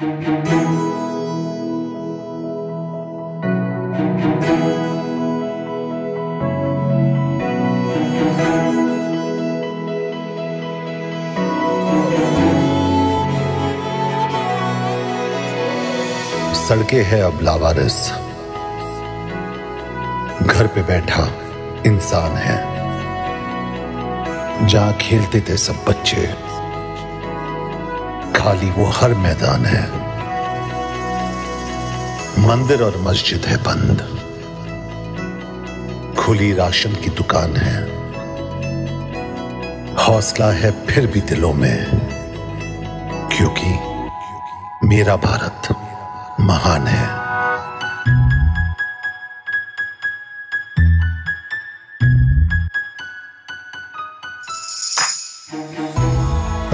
सड़कें है अब लावारिस। घर पे बैठा इंसान है। जहाँ खेलते थे सब बच्चे। खाली वो हर मैदान है। मंदिर और मस्जिद है बंद। खुली राशन की दुकान है। हौसला है फिर भी दिलों में, क्योंकि मेरा भारत महान है।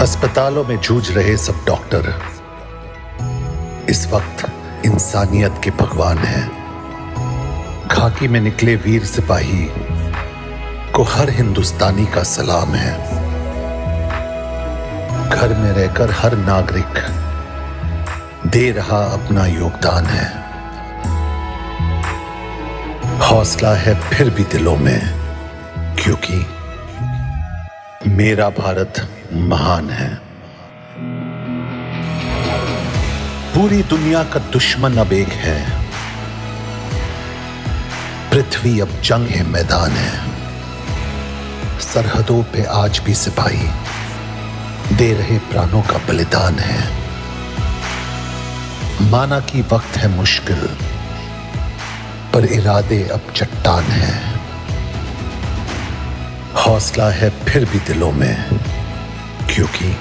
अस्पतालों में जूझ रहे सब डॉक्टर। इस वक्त इंसानियत के भगवान हैं। खाकी में निकले वीर सिपाही को हर हिंदुस्तानी का सलाम है। घर में रहकर हर नागरिक दे रहा अपना योगदान है। हौसला है फिर भी दिलों में, क्योंकि मेरा भारत महान है। पूरी दुनिया का दुश्मन अब एक है। पृथ्वी अब जंग है, मैदान है। सरहदों पे आज भी सिपाही दे रहे प्राणों का बलिदान है। माना कि वक्त है मुश्किल, पर इरादे अब चट्टान है। हौसला है फिर भी दिलों में। क्योंकि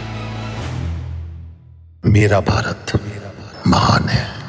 मेरा भारत महान है।